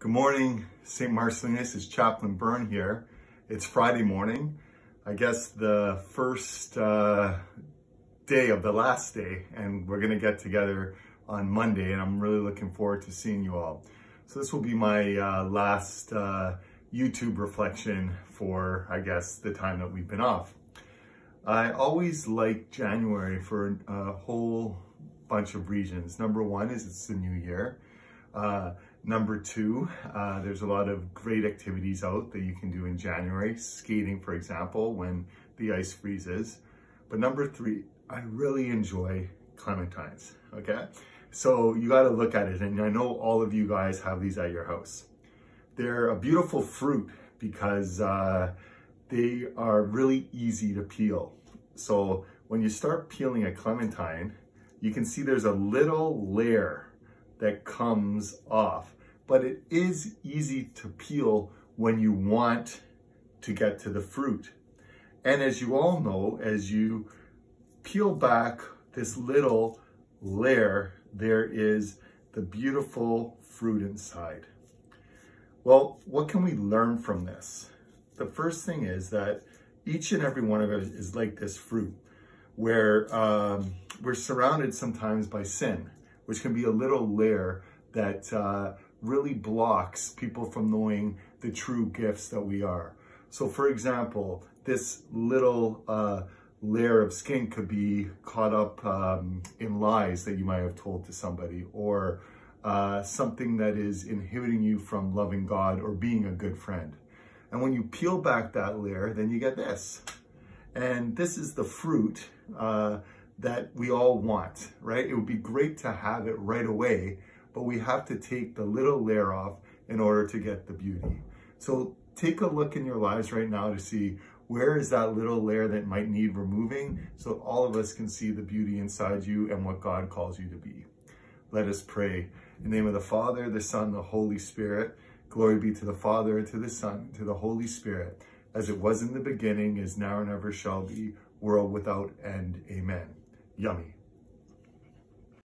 Good morning, St. Marcellinus. It's Chaplain Byrne here. It's Friday morning. I guess the first uh, day of the last day, and we're going to get together on Monday, and I'm really looking forward to seeing you all. So this will be my uh, last uh, YouTube reflection for, I guess, the time that we've been off. I always like January for a whole bunch of reasons. Number one is it's the new year. Uh, number two, uh, there's a lot of great activities out that you can do in January, skating, for example, when the ice freezes. But number three, I really enjoy clementines, okay? So you got to look at it, and I know all of you guys have these at your house. They're a beautiful fruit because uh, they are really easy to peel. So when you start peeling a clementine, you can see there's a little layer that comes off, but it is easy to peel when you want to get to the fruit. And as you all know, as you peel back this little layer, there is the beautiful fruit inside. Well, what can we learn from this? The first thing is that each and every one of us is like this fruit where um, we're surrounded sometimes by sin, which can be a little layer that uh, really blocks people from knowing the true gifts that we are. So for example, this little uh, layer of skin could be caught up um, in lies that you might have told to somebody or uh, something that is inhibiting you from loving God or being a good friend. And when you peel back that layer, then you get this. And this is the fruit uh, that we all want, right? It would be great to have it right away, but we have to take the little layer off in order to get the beauty. So take a look in your lives right now to see where is that little layer that might need removing so all of us can see the beauty inside you and what God calls you to be. Let us pray. In the name of the Father, the Son, the Holy Spirit, glory be to the Father, and to the Son, to the Holy Spirit, as it was in the beginning, is now, and ever shall be, world without end. Amen. Yummy.